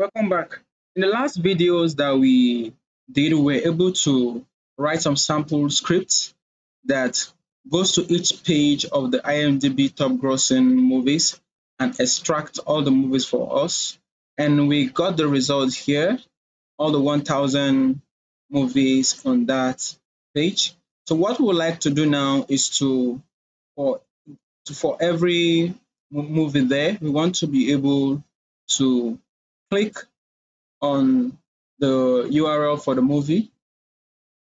Welcome back. In the last videos that we did, we were able to write some sample scripts that goes to each page of the IMDb top grossing movies and extract all the movies for us. And we got the results here, all the 1000 movies on that page. So what we would like to do now is to, for, to, for every movie there, we want to be able to click on the URL for the movie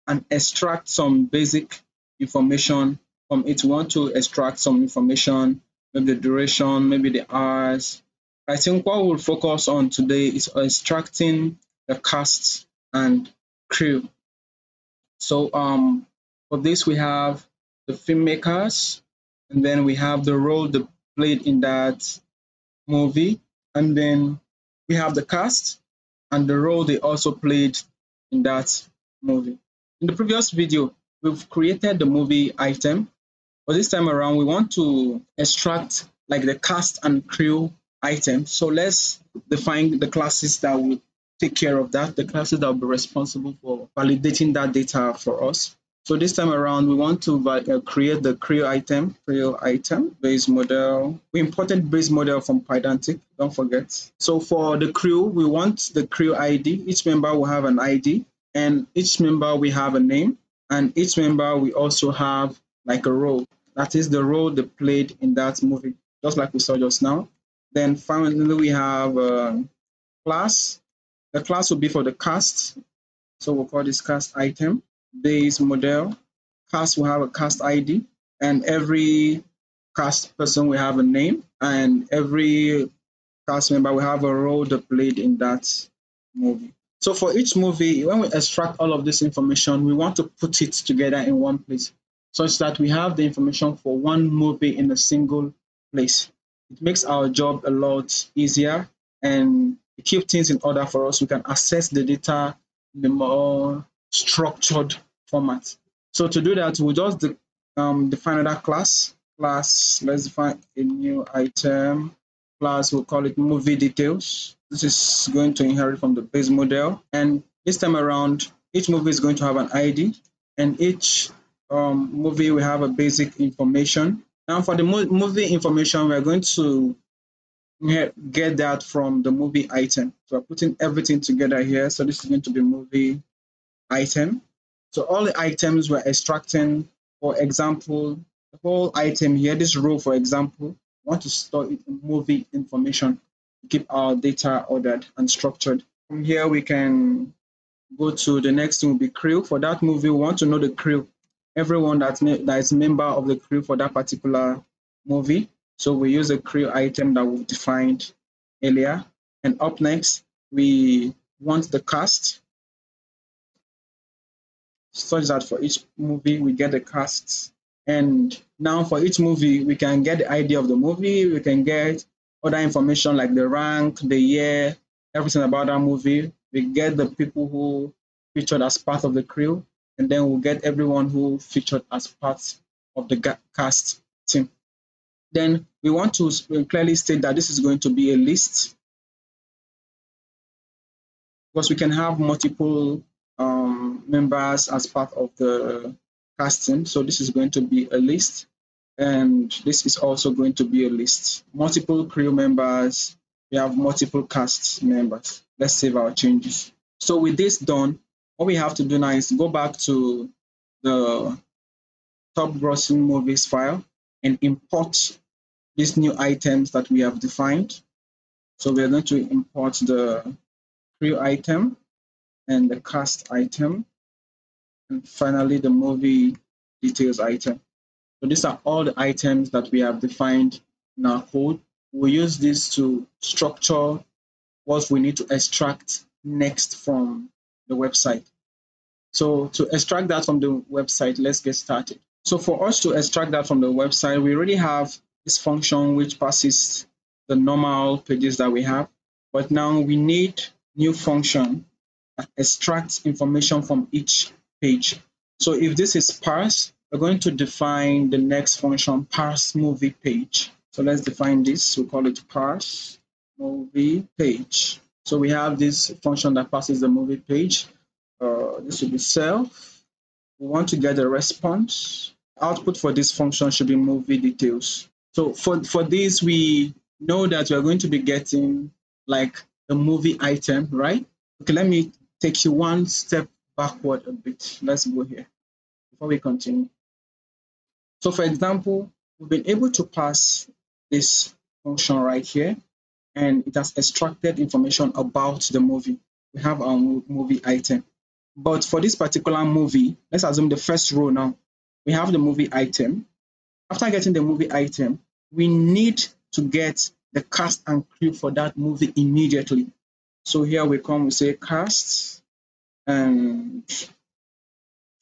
and extract some basic information from it. We want to extract some information, maybe the duration, maybe the hours. I think what we'll focus on today is extracting the cast and crew. So um, for this, we have the filmmakers, and then we have the role they played in that movie, and then we have the cast and the role they also played in that movie. In the previous video, we've created the movie item, but this time around, we want to extract like the cast and crew item. So let's define the classes that will take care of that, the classes that will be responsible for validating that data for us. So this time around, we want to uh, create the crew item, crew item, base model. We imported base model from Pydantic, don't forget. So for the crew, we want the crew ID. Each member will have an ID and each member we have a name and each member we also have like a role. That is the role they played in that movie, just like we saw just now. Then finally we have a class. The class will be for the cast. So we'll call this cast item base model. Cast will have a cast ID, and every cast person will have a name, and every cast member will have a role they played in that movie. So for each movie, when we extract all of this information, we want to put it together in one place such that we have the information for one movie in a single place. It makes our job a lot easier and keep things in order for us. We can access the data in a more structured format. So to do that, we'll just de um, define another class. Class, let's define a new item. Class, we'll call it movie details. This is going to inherit from the base model. And this time around, each movie is going to have an ID. And each um, movie will have a basic information. Now for the mo movie information, we're going to get that from the movie item. So we're putting everything together here. So this is going to be movie item. So all the items we're extracting, for example, the whole item here, this row, for example, want to store it in movie information to keep our data ordered and structured. From here, we can go to the next thing will be crew. For that movie, we want to know the crew, everyone that, that is member of the crew for that particular movie. So we use a crew item that we've defined earlier. And up next, we want the cast such that for each movie we get the casts. And now for each movie, we can get the idea of the movie, we can get other information like the rank, the year, everything about that movie. We get the people who featured as part of the crew, and then we'll get everyone who featured as part of the cast team. Then we want to clearly state that this is going to be a list because we can have multiple members as part of the casting. So this is going to be a list and this is also going to be a list. Multiple crew members, we have multiple cast members. Let's save our changes. So with this done, what we have to do now is go back to the top grossing movies file and import these new items that we have defined. So we're going to import the crew item and the cast item, and finally the movie details item. So these are all the items that we have defined in our code. We use this to structure what we need to extract next from the website. So to extract that from the website, let's get started. So for us to extract that from the website, we already have this function which parses the normal pages that we have. But now we need new function that extracts information from each page. So if this is parse, we're going to define the next function parse movie page. So let's define this. We call it parse movie page. So we have this function that parses the movie page. Uh, this will be self. We want to get a response. Output for this function should be movie details. So for, for this, we know that we're going to be getting like a movie item, right? Okay, let me take you one step backward a bit. Let's go here before we continue. So for example, we've been able to pass this function right here and it has extracted information about the movie. We have our movie item. But for this particular movie, let's assume the first row now, we have the movie item. After getting the movie item, we need to get the cast and crew for that movie immediately. So here we come, we say cast and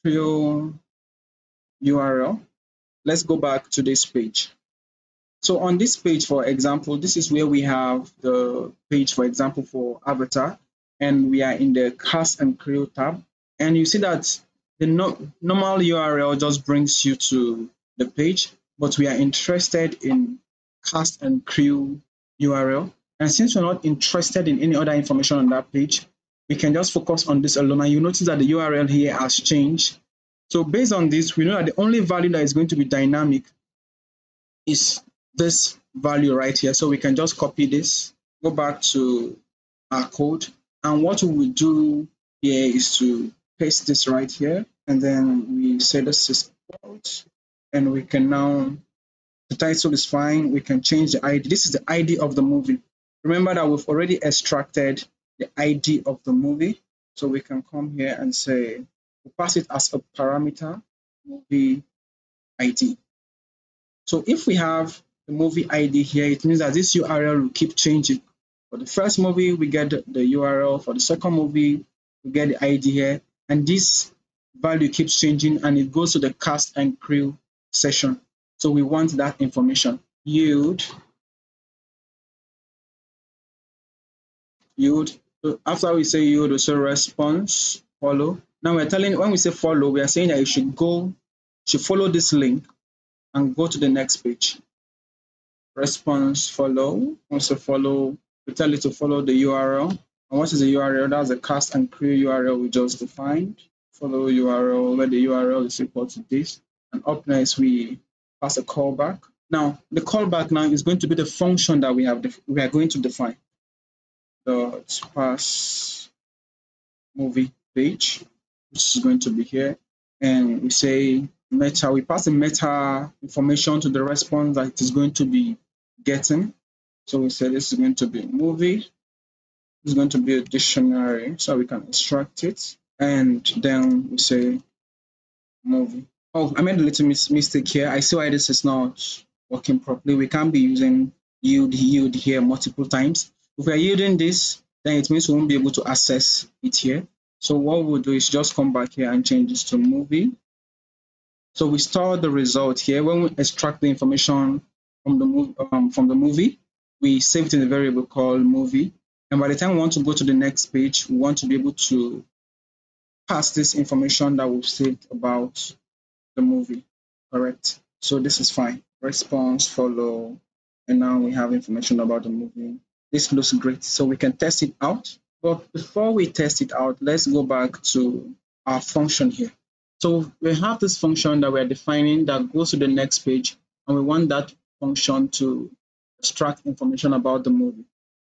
crew URL. Let's go back to this page. So on this page, for example, this is where we have the page, for example, for avatar, and we are in the cast and crew tab. And you see that the no normal URL just brings you to the page, but we are interested in cast and crew URL. And since we're not interested in any other information on that page, we can just focus on this alone. And you notice that the URL here has changed. So based on this, we know that the only value that is going to be dynamic is this value right here. So we can just copy this, go back to our code. And what we will do here is to paste this right here. And then we say this is out. And we can now the title is fine. We can change the ID. This is the ID of the movie. Remember that we've already extracted the ID of the movie. So we can come here and say, we pass it as a parameter, movie ID. So if we have the movie ID here, it means that this URL will keep changing. For the first movie, we get the URL. For the second movie, we get the ID here. And this value keeps changing and it goes to the cast and crew session. So we want that information. Yield. Yield. So after we say you we say response, follow. Now we're telling, when we say follow, we are saying that you should go, should follow this link and go to the next page. Response, follow. Also follow, we tell it to follow the URL. And what is the URL? That's the cast and crew URL we just defined. Follow URL where the URL is equal to this. And up next, we pass a callback. Now, the callback now is going to be the function that we have we are going to define. Dot parse movie page, which is going to be here, and we say meta. We pass the meta information to the response that it is going to be getting. So we say this is going to be movie. It's going to be a dictionary, so we can extract it, and then we say movie. Oh, I made a little mis mistake here. I see why this is not working properly. We can't be using yield yield here multiple times. If we are yielding this, then it means we won't be able to access it here. So what we'll do is just come back here and change this to movie. So we store the result here. When we extract the information from the um, from the movie, we save it in a variable called movie. And by the time we want to go to the next page, we want to be able to pass this information that we've saved about the movie, correct? So this is fine. Response, follow, and now we have information about the movie. This looks great, so we can test it out. But before we test it out, let's go back to our function here. So we have this function that we're defining that goes to the next page, and we want that function to extract information about the movie.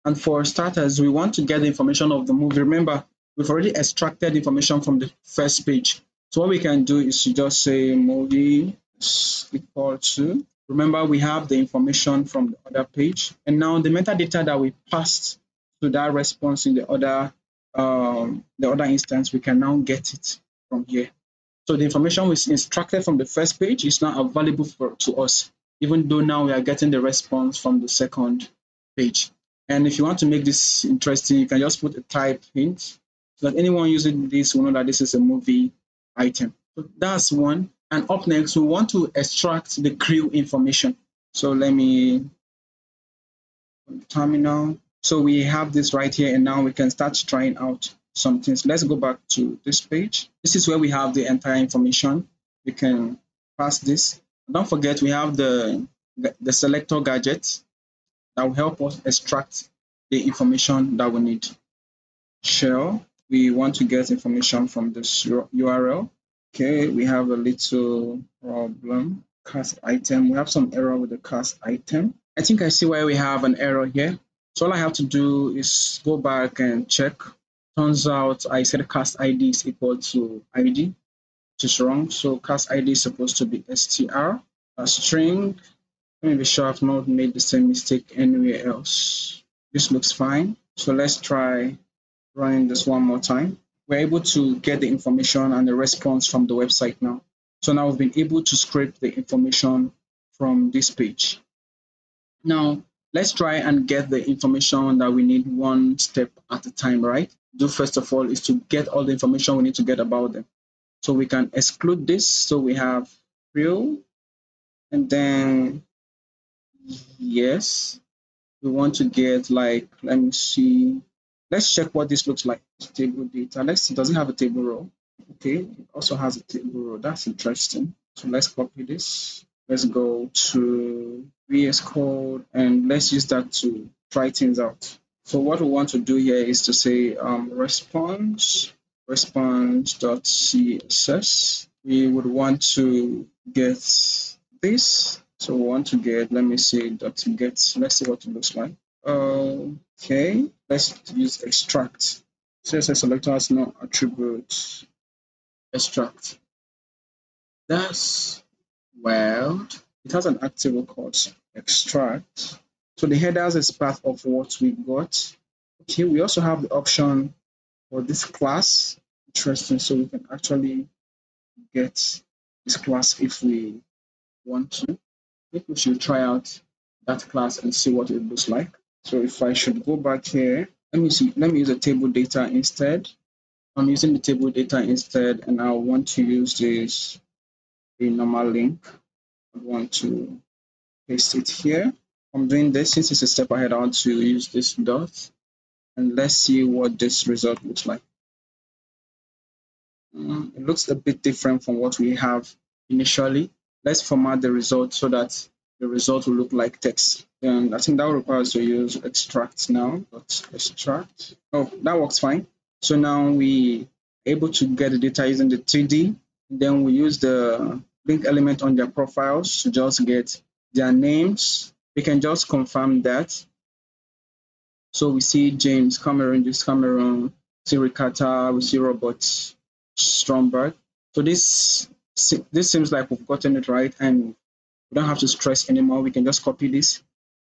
And for starters, we want to get the information of the movie. Remember, we've already extracted information from the first page. So what we can do is to just say movie is equal to, remember we have the information from the other page. And now the metadata that we passed to that response in the other um, the other instance, we can now get it from here. So the information was extracted from the first page is now available for, to us, even though now we are getting the response from the second page. And if you want to make this interesting, you can just put a type hint so that anyone using this will know that this is a movie item. So that's one. And up next, we want to extract the crew information. So let me terminal. So we have this right here, and now we can start trying out some things. Let's go back to this page. This is where we have the entire information. We can pass this. Don't forget we have the, the, selector gadget that will help us extract the information that we need. Shell, we want to get information from this URL. Okay, we have a little problem. Cast item, we have some error with the cast item. I think I see why we have an error here. So all I have to do is go back and check. Turns out I said cast ID is equal to ID, which is wrong. So cast ID is supposed to be str, a string. Let me be sure I've not made the same mistake anywhere else. This looks fine. So let's try running this one more time. We're able to get the information and the response from the website now. So now we've been able to scrape the information from this page. Now, let's try and get the information that we need one step at a time, right? Do first of all is to get all the information we need to get about them. So we can exclude this. So we have real, and then yes, we want to get like, let me see, let's check what this looks like. Table data, let's see, does it have a table row? Okay, it also has a table row, that's interesting. So let's copy this. Let's go to VS Code and let's use that to try things out. So what we want to do here is to say um, response, response.css. We would want to get this. So we want to get, let me see, dot get, let's see what it looks like. Okay, let's use extract. CSS selector has no attribute extract. That's well, it has an active called extract. So the headers is part of what we got. Okay, we also have the option for this class. Interesting. So we can actually get this class if we want to. I think we should try out that class and see what it looks like. So if I should go back here, let me see, let me use a table data instead. I'm using the table data instead, and I want to use this a normal link. I want to paste it here. I'm doing this since it's a step ahead. I want to use this dot and let's see what this result looks like. Um, it looks a bit different from what we have initially. Let's format the result so that the result will look like text. And I think that requires to use extract now. Dot extract. Oh, that works fine. So now we able to get the data using the 3D. Then we use the link element on their profiles to just get their names. We can just confirm that. So we see James Cameron, this Cameron, Carter, we see Robert Stromberg. So this this seems like we've gotten it right and we don't have to stress anymore. We can just copy this.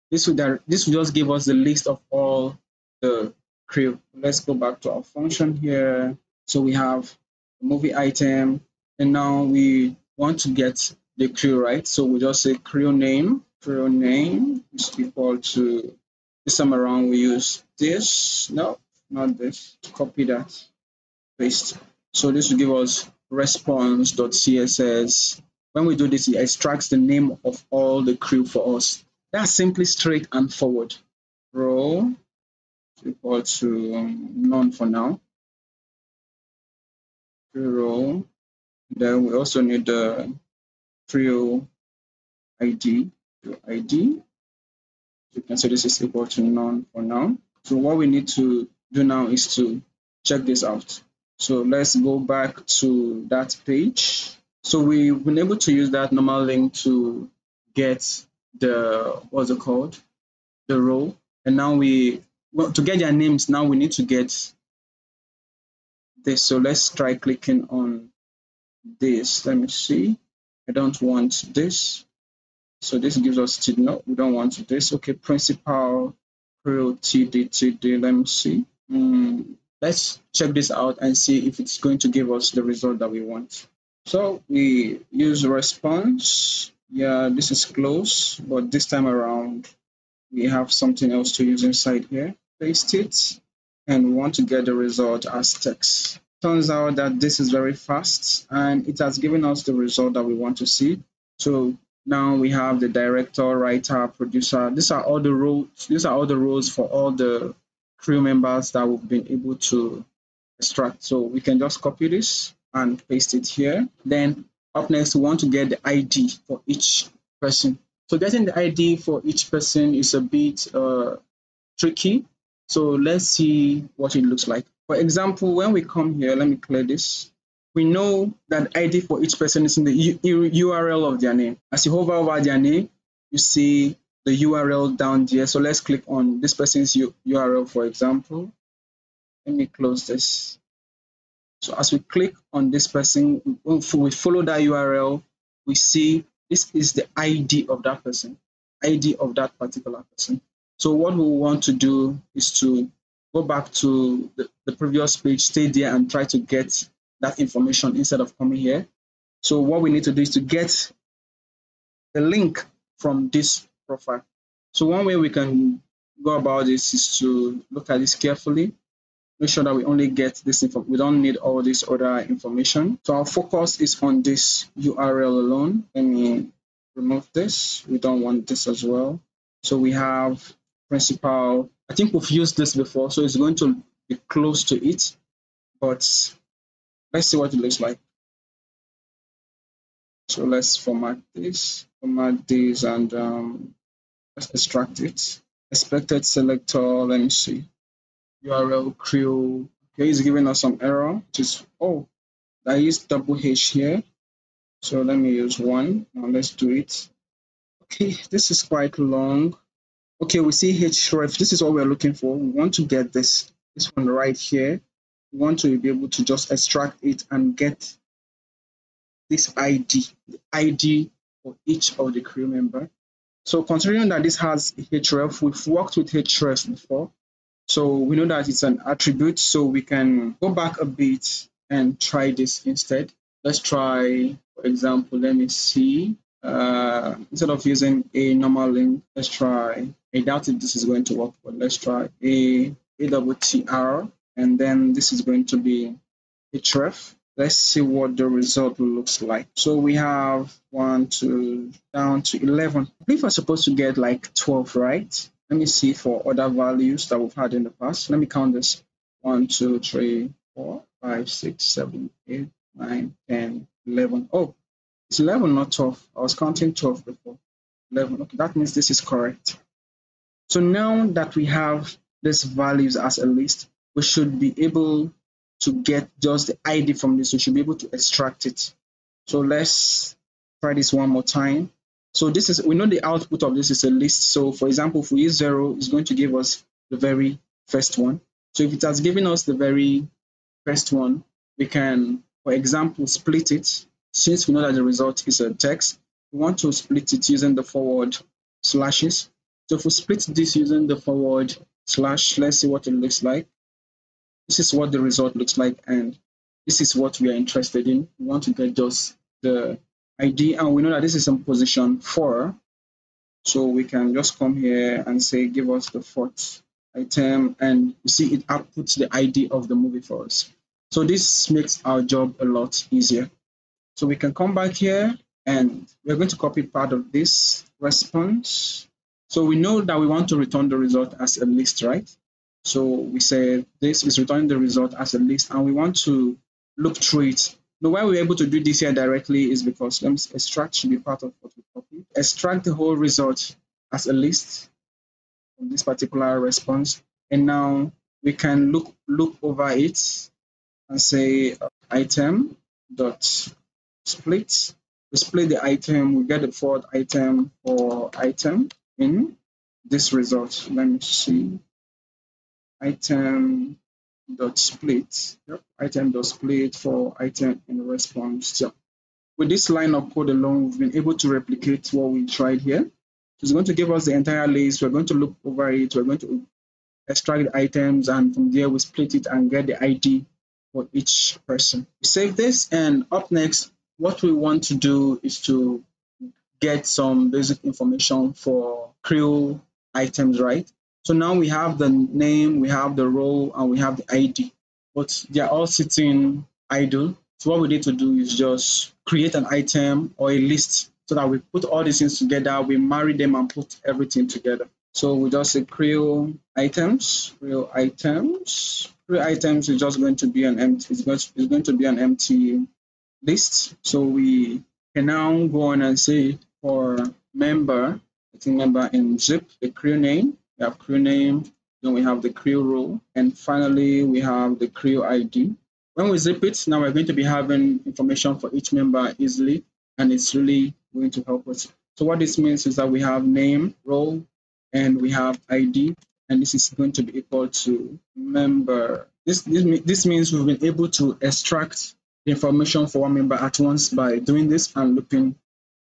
This will, this would just give us the list of all the crew. Let's go back to our function here. So we have movie item, and now we want to get the crew right. So we just say crew name, crew name is equal to this time around we use this. No, not this. Copy that, paste. So this will give us response.css. When we do this, it extracts the name of all the crew for us. That's simply straight and forward. Row equal to um, none for now. Row. Then we also need the crew ID. ID. You can say this is equal to none for now. So what we need to do now is to check this out. So let's go back to that page. So we've been able to use that normal link to get the, what's it called? The row. And now we, well, to get their names, now we need to get this. So let's try clicking on this. Let me see. I don't want this. So this gives us to no, we don't want this. Okay, principal crew td td. Let me see. Mm, let's check this out and see if it's going to give us the result that we want. So we use response. Yeah, this is close, but this time around we have something else to use inside here. Paste it, and we want to get the result as text. Turns out that this is very fast and it has given us the result that we want to see. So now we have the director, writer, producer. These are all the roles. These are all the roles for all the crew members that we've been able to extract. So we can just copy this and paste it here. Then up next, we want to get the ID for each person. So getting the ID for each person is a bit uh, tricky. So let's see what it looks like. For example, when we come here, let me clear this. We know that ID for each person is in the URL of their name. As you hover over their name, you see the URL down there. So let's click on this person's URL, for example. Let me close this. So as we click on this person, we follow that URL, we see this is the ID of that person, ID of that particular person. So what we want to do is to go back to the, the previous page, stay there and try to get that information instead of coming here. So what we need to do is to get the link from this profile. So one way we can go about this is to look at this carefully. Make sure that we only get this info. We don't need all this other information. So our focus is on this URL alone. Let me remove this. We don't want this as well. So we have principal. I think we've used this before, so it's going to be close to it. But let's see what it looks like. So let's format this, format this, and um, let's extract it. Expected selector, let me see. URL crew. Okay, it's giving us some error, is, oh, I double H here. So let me use one. Now let's do it. Okay, this is quite long. Okay, we see href. This is what we're looking for. We want to get this, this one right here. We want to be able to just extract it and get this ID, the ID for each of the crew member. So considering that this has href, we've worked with href before. So we know that it's an attribute, so we can go back a bit and try this instead. Let's try, for example, let me see. Uh, instead of using a normal link, let's try. I doubt if this is going to work, but let's try a a and then this is going to be href let's see what the result looks like. So we have one, two, down to 11. I believe we're supposed to get like 12, right? Let me see for other values that we've had in the past. Let me count this. 1, 2, 3, 4, 5, 6, 7, 8, 9, 10, 11. Oh, it's 11, not 12. I was counting 12 before. 11. Okay, that means this is correct. So now that we have these values as a list, we should be able to get just the ID from this. We should be able to extract it. So let's try this one more time. So this is, we know the output of this is a list. So for example, if we use zero, it's going to give us the very first one. So if it has given us the very first one, we can, for example, split it. Since we know that the result is a text, we want to split it using the forward slashes. So if we split this using the forward slash, let's see what it looks like. This is what the result looks like, and this is what we are interested in. We want to get just the ID, and we know that this is in position 4. So we can just come here and say, give us the fourth item, and you see it outputs the ID of the movie for us. So this makes our job a lot easier. So we can come back here, and we're going to copy part of this response. So we know that we want to return the result as a list, right? So we say this is returning the result as a list and we want to look through it. Now why we're able to do this here directly is because let me extract should be part of what we copy. Extract the whole result as a list from this particular response. And now we can look look over it and say uh, item dot split. We split the item, we get the fourth item or item in this result. Let me see item dot split. Yep. item dot split for item in response. So with this line of code alone we've been able to replicate what we tried here. So it's going to give us the entire list. We're going to look over it. We're going to extract the items and from there we split it and get the id for each person. We save this and up next what we want to do is to get some basic information for crew items right so now we have the name, we have the role, and we have the ID, but they're all sitting idle. So what we need to do is just create an item or a list so that we put all these things together, we marry them and put everything together. So we just say create items, create items. Create items is just going to be an empty, it's going to, it's going to be an empty list. So we can now go on and say for member, I think member in zip, the crew name, we have crew name, then we have the crew role, and finally we have the crew ID. When we zip it, now we're going to be having information for each member easily, and it's really going to help us. So what this means is that we have name, role, and we have ID, and this is going to be equal to member. This, this, this means we've been able to extract the information for one member at once by doing this and looping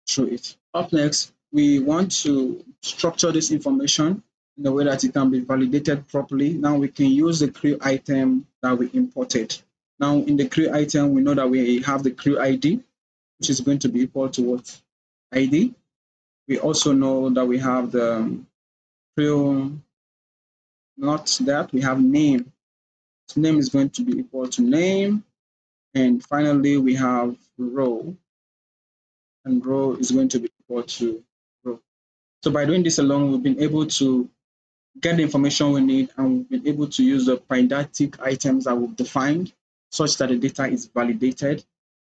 through it. Up next, we want to structure this information in a way that it can be validated properly. Now we can use the crew item that we imported. Now in the crew item, we know that we have the crew ID, which is going to be equal to what? ID. We also know that we have the crew, not that, we have name. So name is going to be equal to name. And finally, we have role. And role is going to be equal to role. So by doing this alone, we've been able to get the information we need and we've been able to use the pydantic items that we've defined such that the data is validated.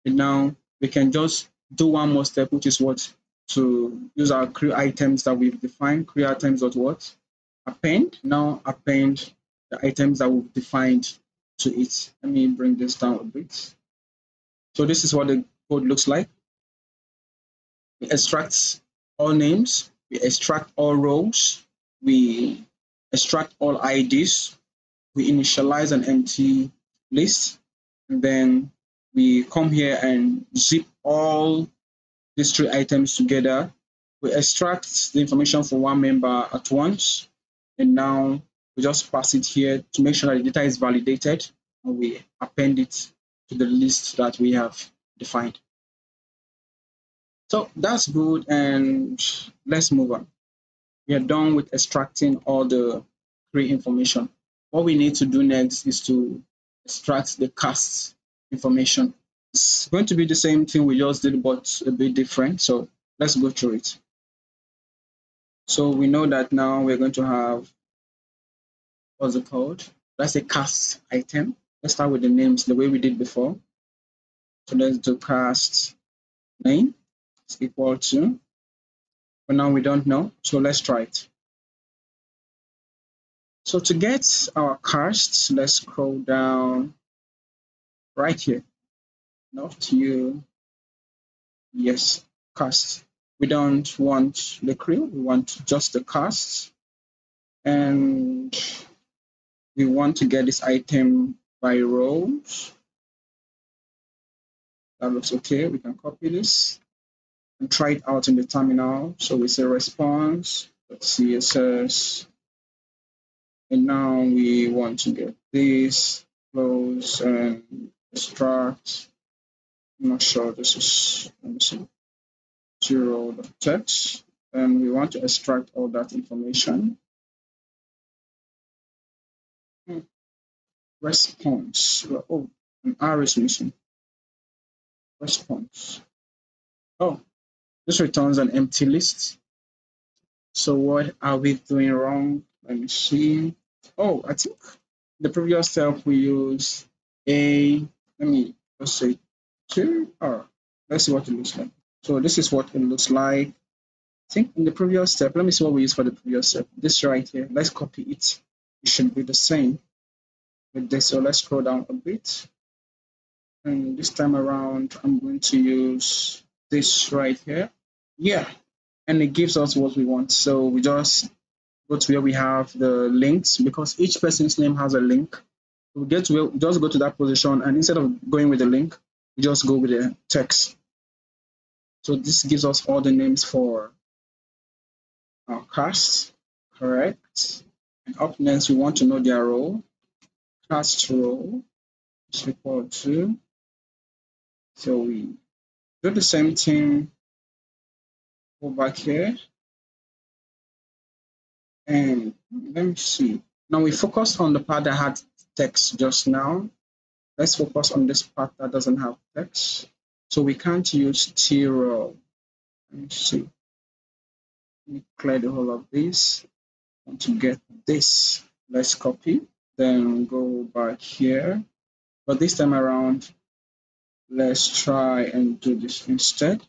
And now we can just do one more step, which is what to use our crew items that we've defined. Crew items dot what? Append. Now append the items that we've defined to it. Let me bring this down a bit. So this is what the code looks like. We extract all names, we extract all rows, we extract all IDs, we initialize an empty list, and then we come here and zip all these three items together. We extract the information for one member at once, and now we just pass it here to make sure that the data is validated, and we append it to the list that we have defined. So that's good, and let's move on we are done with extracting all the crew information. What we need to do next is to extract the cast information. It's going to be the same thing we just did, but a bit different. So let's go through it. So we know that now we're going to have, what's it called? That's a cast item. Let's start with the names the way we did before. So let's do cast name is equal to but now we don't know, so let's try it. So to get our casts, let's scroll down right here. Not you. Yes, cast. We don't want the crew, we want just the casts. And we want to get this item by rows. That looks okay. We can copy this and try it out in the terminal. So we say response CSS. And now we want to get this, close and extract. I'm not sure this is, let me see, zero text. And we want to extract all that information. Hmm. Response. Oh, an R is missing. Response. Oh, this returns an empty list. So what are we doing wrong? Let me see. Oh, I think the previous step we use a, let me just say two, or let's see what it looks like. So this is what it looks like. I think in the previous step, let me see what we use for the previous step. This right here, let's copy it. It should be the same with this. So let's scroll down a bit. And this time around, I'm going to use this right here. Yeah, and it gives us what we want. So we just go to where we have the links because each person's name has a link. We get to just go to that position and instead of going with the link, we just go with the text. So this gives us all the names for our cast, correct? And up next, we want to know their role. Cast role is equal to. So we do the same thing go back here and let me see. Now we focus on the part that had text just now. Let's focus on this part that doesn't have text. So we can't use zero. Let me see. Let me clear the whole of this. Want to get this. Let's copy. Then go back here. But this time around, let's try and do this instead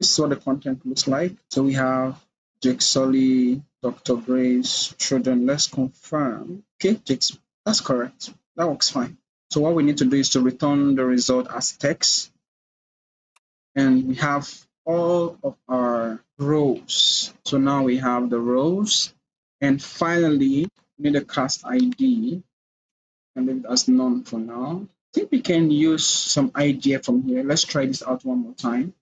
this is what the content looks like. So we have Jake Sully, Dr. Grace, children. Let's confirm. Okay, Jake, that's correct. That works fine. So what we need to do is to return the result as text. And we have all of our rows. So now we have the rows. And finally, we need a cast ID. And leave it as none for now. I think we can use some idea from here. Let's try this out one more time.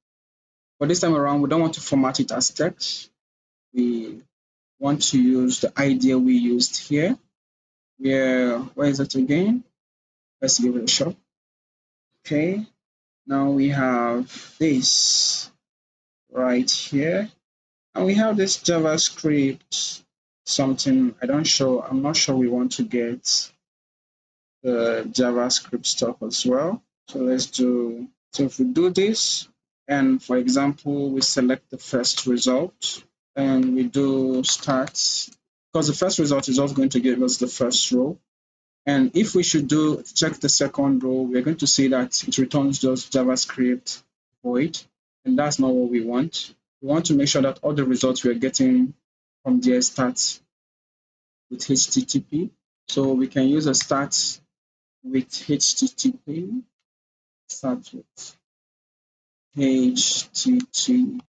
But this time around, we don't want to format it as text. We want to use the idea we used here. Where, where is it again? Let's give it a shot. Okay, now we have this right here. And we have this JavaScript something I don't show. I'm not sure we want to get the JavaScript stuff as well. So let's do, so if we do this, and for example, we select the first result and we do start, because the first result is also going to give us the first row. And if we should do check the second row, we're going to see that it returns just JavaScript void, and that's not what we want. We want to make sure that all the results we're getting from there start with HTTP. So we can use a start with HTTP, start with HTTP.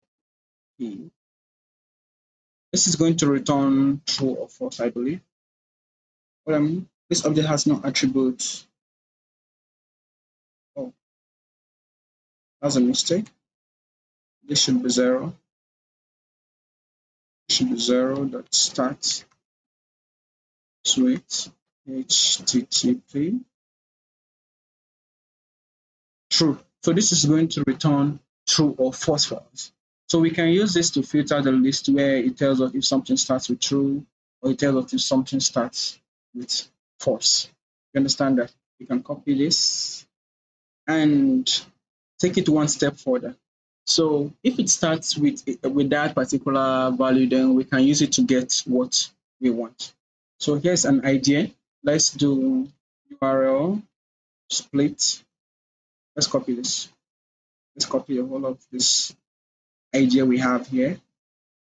This is going to return true or false, I believe. What I mean, this object has no attribute. Oh, that's a mistake. This should be zero. This should be zero dot start with HTTP true. So this is going to return true or false for us. So we can use this to filter the list where it tells us if something starts with true or it tells us if something starts with false. You understand that? We can copy this and take it one step further. So if it starts with with that particular value, then we can use it to get what we want. So here's an idea. Let's do URL split Let's copy this. Let's copy whole of this idea we have here.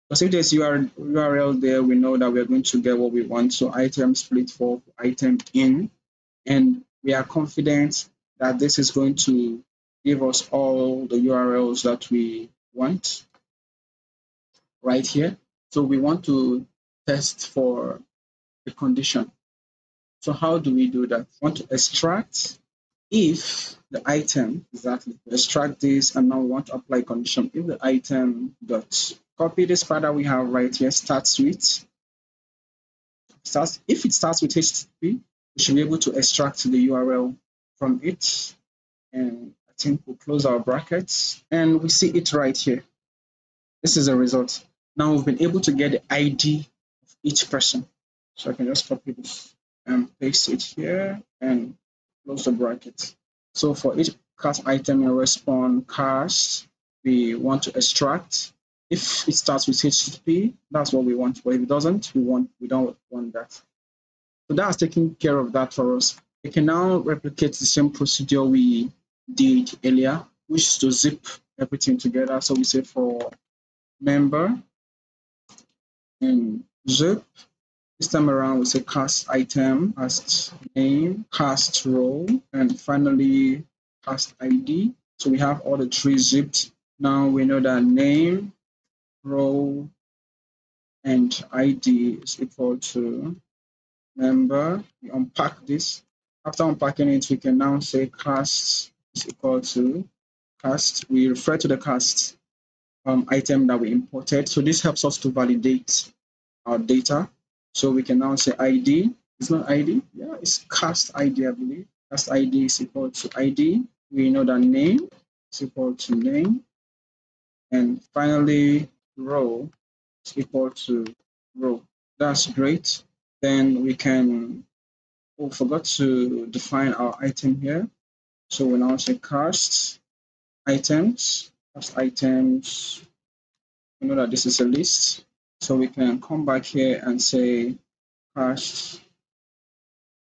Because if there's URL there, we know that we're going to get what we want. So item split for item in, and we are confident that this is going to give us all the URLs that we want right here. So we want to test for the condition. So how do we do that? We want to extract if the item exactly extract this and now we want to apply condition if the item dot copy this part that we have right here starts with starts if it starts with http we should be able to extract the url from it. And i think we'll close our brackets and we see it right here. This is the result. Now we've been able to get the id of each person. So i can just copy this and paste it here and close the bracket. So for each cast item in respawn cast, we want to extract. If it starts with HTTP, that's what we want. But if it doesn't, we want we don't want that. So that's taking care of that for us. We can now replicate the same procedure we did earlier, which is to zip everything together. So we say for member and zip this time around, we say cast item, cast name, cast role, and finally cast ID. So we have all the three zipped. Now we know that name, role, and ID is equal to member. We unpack this. After unpacking it, we can now say cast is equal to cast. We refer to the cast um, item that we imported. So this helps us to validate our data. So we can now say ID. It's not ID. Yeah, it's cast ID, I believe. Cast ID is equal to ID. We know that name is equal to name. And finally, row is equal to row. That's great. Then we can, oh, forgot to define our item here. So we now say cast items, cast items. We know that this is a list. So we can come back here and say cast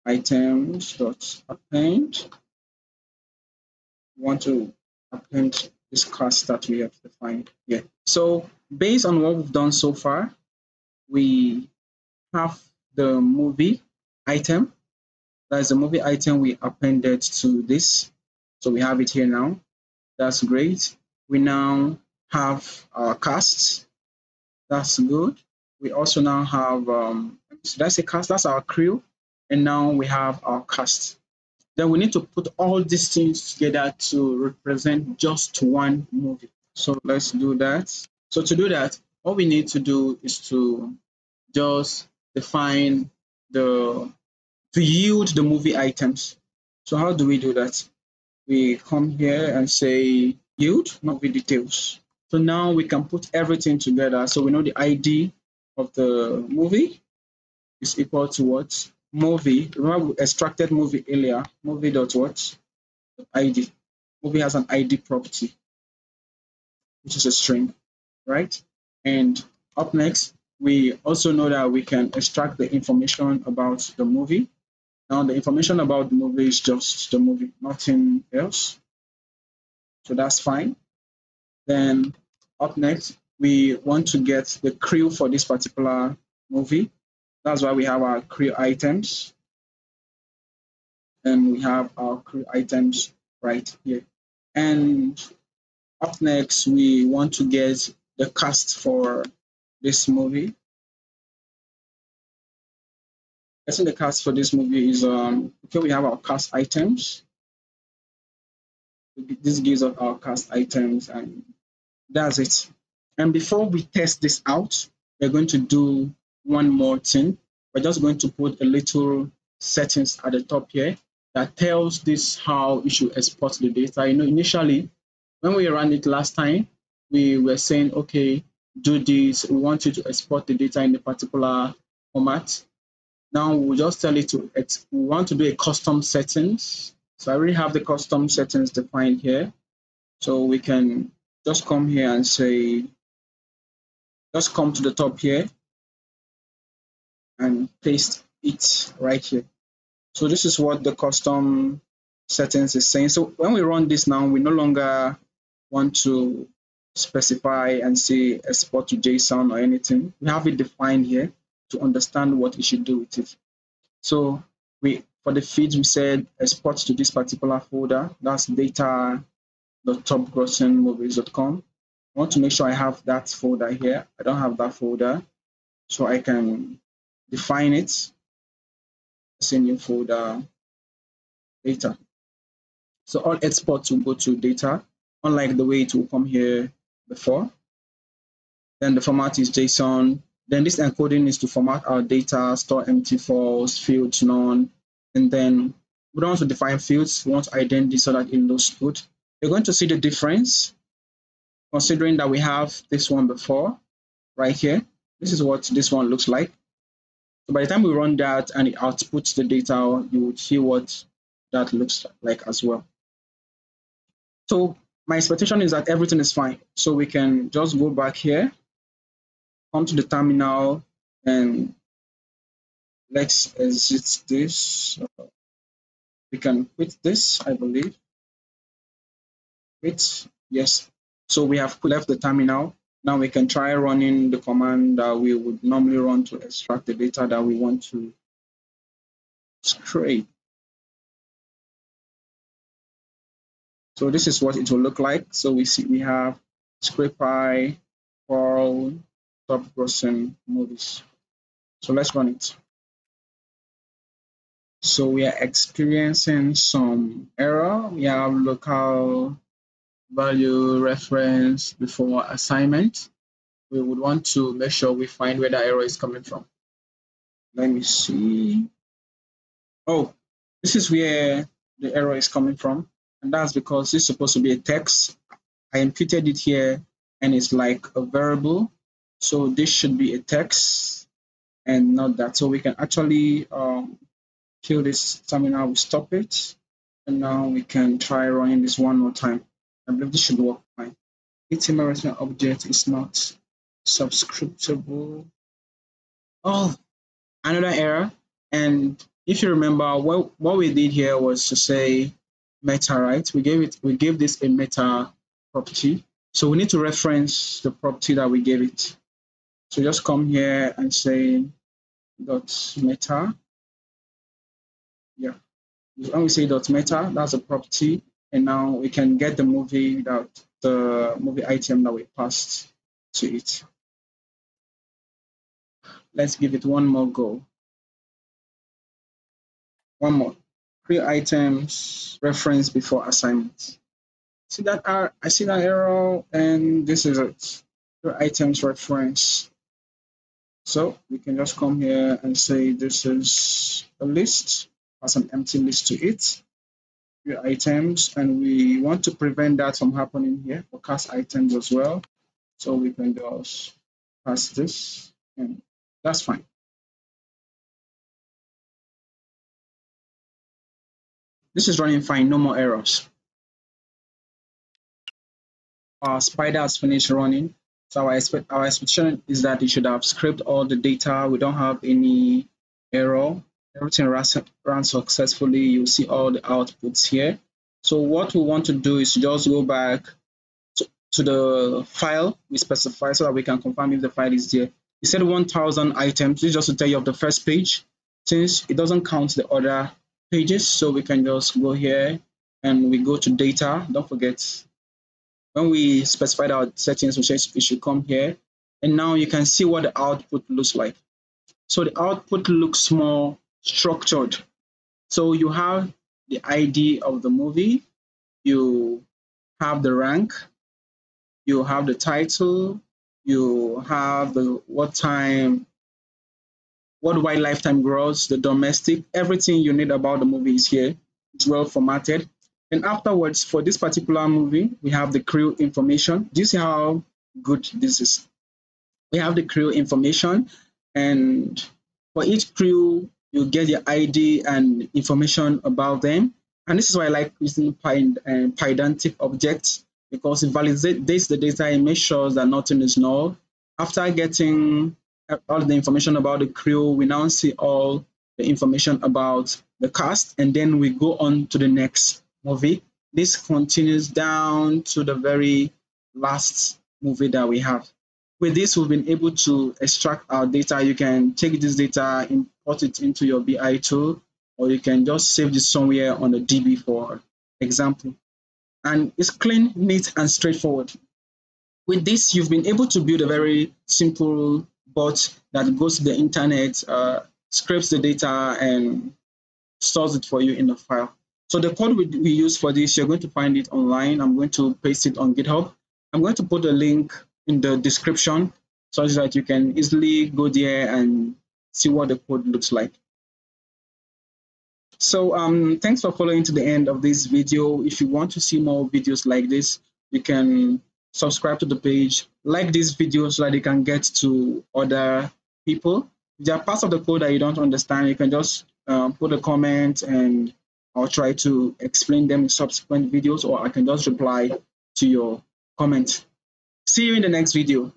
items dot append. We want to append this class that we have defined here. So based on what we've done so far, we have the movie item. That's the movie item we appended to this. So we have it here now. That's great. We now have our cast. That's good. We also now have, um, so that's a cast, that's our crew. And now we have our cast. Then we need to put all these things together to represent just one movie. So let's do that. So to do that, all we need to do is to just define the to yield the movie items. So how do we do that? We come here and say yield movie details. So now we can put everything together. So we know the ID of the movie is equal to what? Movie. Remember we extracted movie earlier. Movie dot what? ID. Movie has an ID property, which is a string, right? And up next, we also know that we can extract the information about the movie. Now the information about the movie is just the movie, nothing else. So that's fine. Then up next, we want to get the crew for this particular movie. That's why we have our crew items. And we have our crew items right here. And up next, we want to get the cast for this movie. Getting the cast for this movie is um okay. We have our cast items. This gives us our cast items, and that's it. And before we test this out, we're going to do one more thing. We're just going to put a little settings at the top here that tells this how you should export the data. You know, initially when we ran it last time, we were saying, okay, do this. We want you to export the data in a particular format. Now we'll just tell it to, we want to do a custom settings. So I already have the custom settings defined here. So we can just come here and say, just come to the top here and paste it right here. So this is what the custom settings is saying. So when we run this now, we no longer want to specify and say export to JSON or anything. We have it defined here to understand what we should do with it. So we for the feeds we said export to this particular folder. That's data.topgrossingmovies.com. I want to make sure I have that folder here. I don't have that folder, so I can define it a new folder data. So all exports will go to data, unlike the way it will come here before. Then the format is JSON. Then this encoding is to format our data, store empty false, fields none, and then we don't want to define fields. We want identity so that it looks good. You're going to see the difference considering that we have this one before right here. This is what this one looks like. So by the time we run that and it outputs the data, you would see what that looks like as well. So my expectation is that everything is fine. So we can just go back here, come to the terminal, and let's exit this. we can quit this, I believe. Quit, yes. So we have left the terminal. Now we can try running the command that we would normally run to extract the data that we want to scrape. So this is what it will look like. So we see we have scrapy, crawl, top grossing movies. So let's run it. So we are experiencing some error. We have local value reference before assignment. We would want to make sure we find where the error is coming from. Let me see. Oh, this is where the error is coming from and that's because it's supposed to be a text. I imputed it here and it's like a variable. So this should be a text and not that. So we can actually um, kill this terminal, we stop it. And now we can try running this one more time. I believe this should work fine. HTML object is not subscriptable. Oh, another error. And if you remember, what, what we did here was to say meta, right? We gave it, we gave this a meta property. So we need to reference the property that we gave it. So just come here and say dot meta. Yeah. When we say dot meta, that's a property. And now we can get the movie that the movie item that we passed to it. Let's give it one more go. One more. Three items, reference before assignment. See that R I see that arrow and this is it. Crew items reference. So we can just come here and say this is a list, has an empty list to it. Crew items, and we want to prevent that from happening here for cast items as well. So we can just pass this and that's fine. This is running fine, no more errors. Our spider has finished running. So our, expect, our expectation is that it should have scraped all the data. We don't have any error. Everything runs, successfully. You see all the outputs here. So what we want to do is just go back to, to the file we specify so that we can confirm if the file is there. It said 1000 items. This is just to tell you of the first page. Since it doesn't count the other pages, so we can just go here and we go to data. Don't forget, when we specified our settings, we should, we should come here. And now you can see what the output looks like. So the output looks more structured. So you have the ID of the movie, you have the rank, you have the title, you have the what time, what wide lifetime gross, the domestic, everything you need about the movie is here. It's well formatted. And afterwards, for this particular movie, we have the crew information. Do you see how good this is? We have the crew information, and for each crew, you get the ID and information about them. And this is why I like using uh, Pydantic objects because it validates the data and makes sure that nothing is null. After getting all the information about the crew, we now see all the information about the cast, and then we go on to the next movie. This continues down to the very last movie that we have. With this, we've been able to extract our data. You can take this data, import it into your BI tool, or you can just save this somewhere on the DB for example and it's clean, neat, and straightforward. With this, you've been able to build a very simple bot that goes to the internet, uh, scrapes the data, and stores it for you in a file. So the code we, we use for this, you're going to find it online. I'm going to paste it on GitHub. I'm going to put a link in the description so that you can easily go there and see what the code looks like. So um, thanks for following to the end of this video. If you want to see more videos like this, you can subscribe to the page, like this video so that they can get to other people. If there are parts of the code that you don't understand, you can just um, put a comment and I'll try to explain them in subsequent videos or I can just reply to your comment. See you in the next video.